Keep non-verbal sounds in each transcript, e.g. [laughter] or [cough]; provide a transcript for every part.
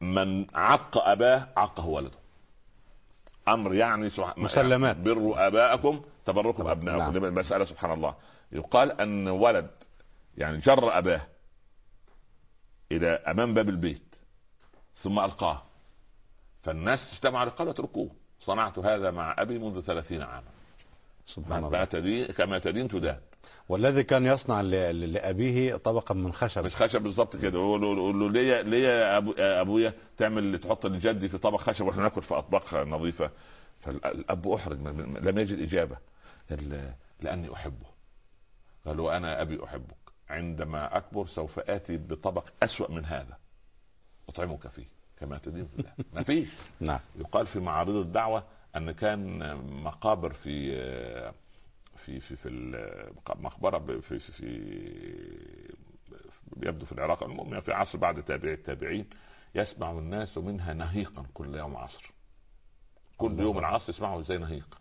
من عق أباه عقه ولده. أمر يعني مسلمات. بروا أباءكم تبركم ابنائكم نعم. المساله سبحان الله. يقال أن ولد يعني جر أباه إلى أمام باب البيت ثم ألقاه. فالناس اجتمعوا قالوا اتركوه. صنعت هذا مع أبي منذ ثلاثين عاما. سبحان الله. كما تدين تدان. والذي كان يصنع لأبيه طبقا من خشب. مش خشب بالظبط كده. يقول له ليه ليه يا أبو أبويا تعمل تحط لجدي في طبق خشب وإحنا ناكل في أطباق نظيفة. فالأب أحرج لم يجد إجابة. لأني أحبه. قال وأنا أبي أحبك. عندما أكبر سوف آتي بطبق أسوأ من هذا. أطعمك فيه كما تدين [laughs] ما فيش. نعم. يقال في معارض الدعوة أن كان مقابر في في في في المقبره في في, في يبدو في العراق المهم في عصر بعد تابع التابعين يسمع الناس منها نهيقا كل يوم عصر. كل يوم العصر يسمعوا زي نهيق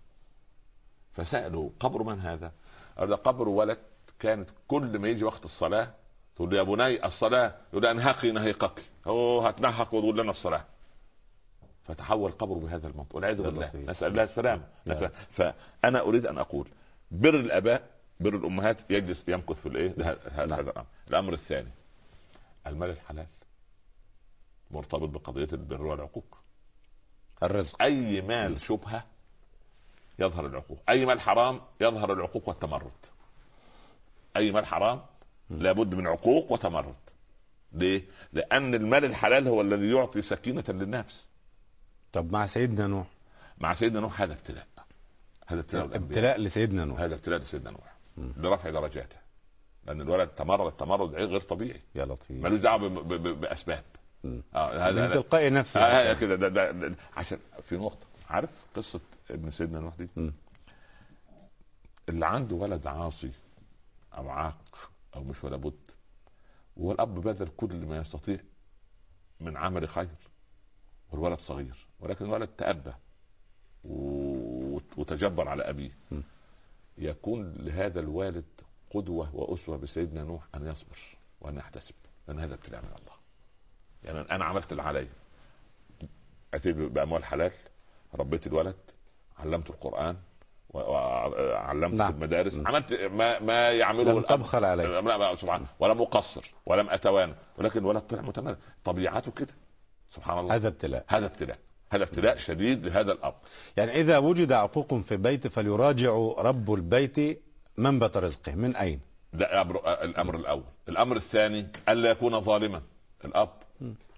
فسألوا قبر من هذا؟ هذا قبر ولد كانت كل ما يجي وقت الصلاة تقول له يا بني الصلاة يقول أنهقي نهيقك. هو هتنهق وتقول لنا الصلاة. فتحول القبر بهذا المنطق. والعياذ بالله. نسأل الله السلامة. فأنا أريد أن أقول بر الأباء بر الأمهات يجلس يمكث في الإيه؟ هذا نعم. الأمر. الأمر الثاني المال الحلال. مرتبط بقضية البر والعقوق. الرزق أي مال شبهة يظهر العقوق. أي مال حرام يظهر العقوق والتمرد. أي مال حرام لابد من عقوق وتمرد. ليه؟ لأن المال الحلال هو الذي يعطي سكينة للنفس. طب مع سيدنا نوح؟ مع سيدنا نوح هذا ابتلاء. هذا ابتلاء ابتلاء لسيدنا نوح. هذا ابتلاء لسيدنا نوح. لرفع درجاته. لأن الولد تمرد تمرد غير طبيعي. يا لطيف. ملوش دعوة بأسباب. آه هذا من تلقاء نفسه آه كده ده, ده, ده عشان في نقطة. عارف قصة ابن سيدنا نوح دي؟ م. اللي عنده ولد عاصي أو عاق أو مش ولا بد والاب بذل كل ما يستطيع من عمل خير والولد صغير ولكن الولد تأبى. وتجبر على أبيه. يكون لهذا الوالد قدوة وأسوة بسيدنا نوح أن يصبر وأن يحتسب. لأن هذا ابتلاء من الله. يعني أنا عملت اللي علي أتيت بأموال حلال ربيت الولد علمت القرآن وعلمت نعم. في المدارس. م. عملت ما ما يعمله لم تبخل علي لا سبحان ولم أقصر ولم اتوانى ولكن الولد طلع متمرد. طبيعته كده. سبحان الله. هذا ابتلاء. هذا ابتلاء. هذا ابتلاء شديد لهذا الاب يعني إذا وجد عقوق في بيت فليراجع رب البيت منبت رزقه من أين؟ ده الأمر الأول. الأمر الثاني ألا يكون ظالما. الأب.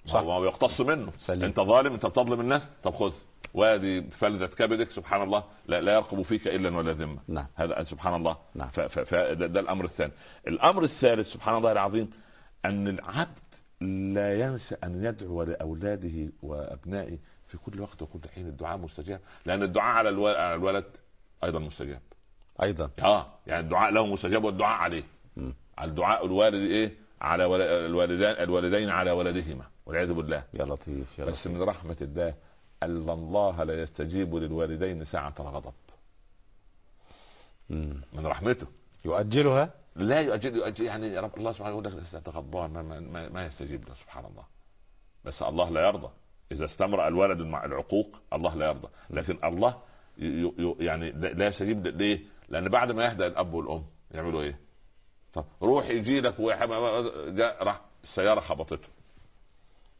صح. وهو يقتص منه. سليم. أنت ظالم أنت بتظلم الناس طب خذ. وادي فلذة كبدك سبحان الله لا, لا يرقب فيك إلا ولا ذمة. نعم. هذا سبحان الله. نعم. فده ده الأمر الثاني. الأمر الثالث سبحان الله العظيم أن العبد لا ينسى أن يدعو لأولاده وأبنائه في كل وقت وكل حين. الدعاء مستجاب. لأن الدعاء على الولد أيضا مستجاب. أيضا. آه يعني الدعاء له مستجاب والدعاء عليه. م. الدعاء الوالد إيه؟ على الوالدين الوالدين على ولدهما. والعياذ بالله. يا لطيف يا بس لطيف. من رحمة الله أن الله لا يستجيب للوالدين ساعة الغضب. من رحمته. يؤجلها؟ لا يؤجل يؤجل يعني رب الله سبحانه يقول لك غضبان ما, ما, ما يستجيب له سبحان الله. بس الله لا يرضى. إذا استمر الولد مع العقوق الله لا يرضى. لكن الله يعني لا يستجيب ليه؟ لأن بعد ما يهدأ الأب والأم يعملوا إيه؟ طب روح يجي لك جاء راح السيارة خبطته.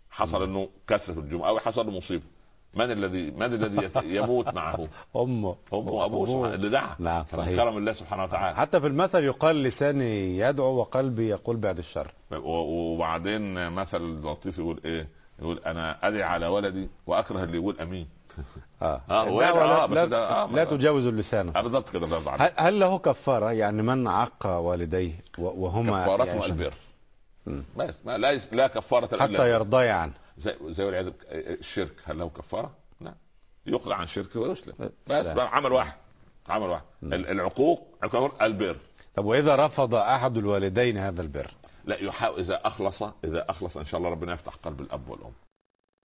حصل إنه كسر الجمعة أو حصل له مصيبة. من الذي من الذي يموت معه؟ [laughs] أمه. امه وابوه اللي دعا. نعم صحيح. كرم الله سبحانه وتعالى. حتى في المثل يقال لساني يدعو وقلبي يقول بعد الشر. وبعدين مثل لطيف يقول إيه؟ يقول أنا أدعي على ولدي وأكره اللي يقول أمين. [laughs] آه, آه هو لا, لا, لا, لا, لا تجاوز اللسان. آه بالضبط كده هل, هل له كفارة؟ يعني من عق والديه وهما كفارته يعني البر بس ما لا لا كفارة حتى يرضى عنه زي زي والعياذ الشرك هل له كفارة؟ لا. يقلع عن شركه ويسلم. بس عمل واحد. عمل واحد. العقوق البر. طب وإذا رفض أحد الوالدين هذا البر؟ لا يحاول إذا أخلص إذا أخلص إن شاء الله ربنا يفتح قلب الأب والأم.